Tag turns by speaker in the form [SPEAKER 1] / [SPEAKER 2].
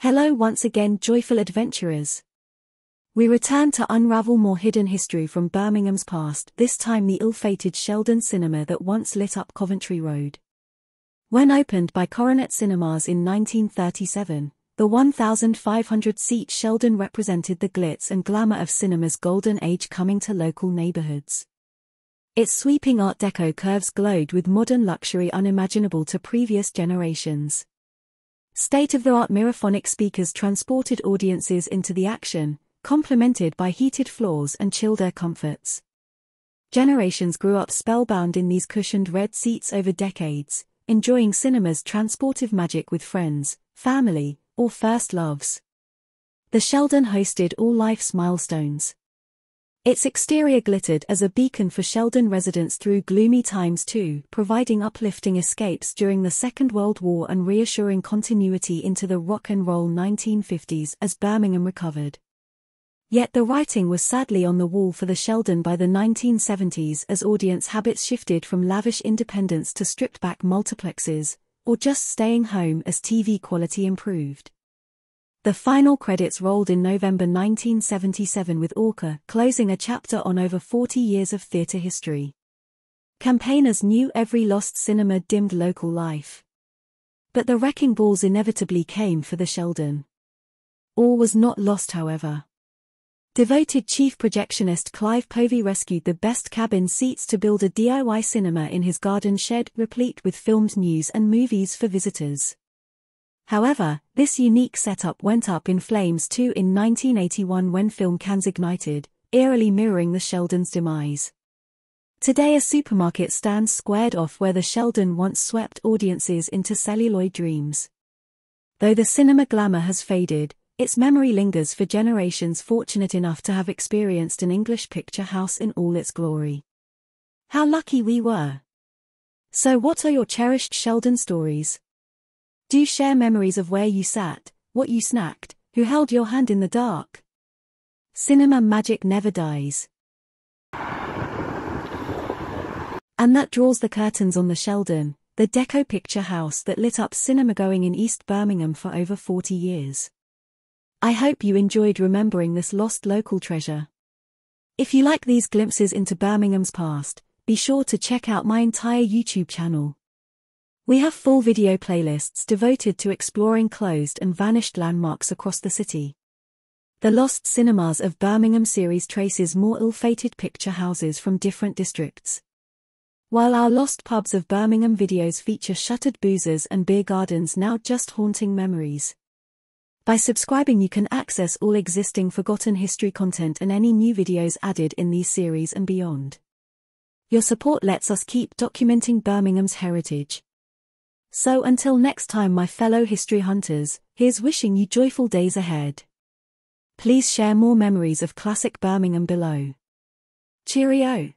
[SPEAKER 1] Hello once again, joyful adventurers. We return to unravel more hidden history from Birmingham's past, this time the ill fated Sheldon Cinema that once lit up Coventry Road. When opened by Coronet Cinemas in 1937, the 1,500 seat Sheldon represented the glitz and glamour of cinema's golden age coming to local neighborhoods. Its sweeping Art Deco curves glowed with modern luxury unimaginable to previous generations. State-of-the-art Mirrophonic speakers transported audiences into the action, complemented by heated floors and chilled air comforts. Generations grew up spellbound in these cushioned red seats over decades, enjoying cinema's transportive magic with friends, family, or first loves. The Sheldon hosted all life's milestones. Its exterior glittered as a beacon for Sheldon residents through gloomy times too, providing uplifting escapes during the Second World War and reassuring continuity into the rock and roll 1950s as Birmingham recovered. Yet the writing was sadly on the wall for the Sheldon by the 1970s as audience habits shifted from lavish independence to stripped-back multiplexes, or just staying home as TV quality improved. The final credits rolled in November 1977 with Orca closing a chapter on over 40 years of theatre history. Campaigners knew every lost cinema dimmed local life. But the wrecking balls inevitably came for the Sheldon. All was not lost however. Devoted chief projectionist Clive Povey rescued the best cabin seats to build a DIY cinema in his garden shed replete with filmed news and movies for visitors. However, this unique setup went up in flames too in 1981 when film cans ignited, eerily mirroring the Sheldon's demise. Today a supermarket stands squared off where the Sheldon once swept audiences into celluloid dreams. Though the cinema glamour has faded, its memory lingers for generations fortunate enough to have experienced an English picture house in all its glory. How lucky we were! So what are your cherished Sheldon stories? Do you share memories of where you sat, what you snacked, who held your hand in the dark. Cinema magic never dies. And that draws the curtains on the Sheldon, the deco picture house that lit up cinema going in East Birmingham for over 40 years. I hope you enjoyed remembering this lost local treasure. If you like these glimpses into Birmingham's past, be sure to check out my entire YouTube channel. We have full video playlists devoted to exploring closed and vanished landmarks across the city. The Lost Cinemas of Birmingham series traces more ill-fated picture houses from different districts. While our Lost Pubs of Birmingham videos feature shuttered boozers and beer gardens now just haunting memories. By subscribing you can access all existing forgotten history content and any new videos added in these series and beyond. Your support lets us keep documenting Birmingham's heritage. So until next time my fellow history hunters, here's wishing you joyful days ahead. Please share more memories of classic Birmingham below. Cheerio!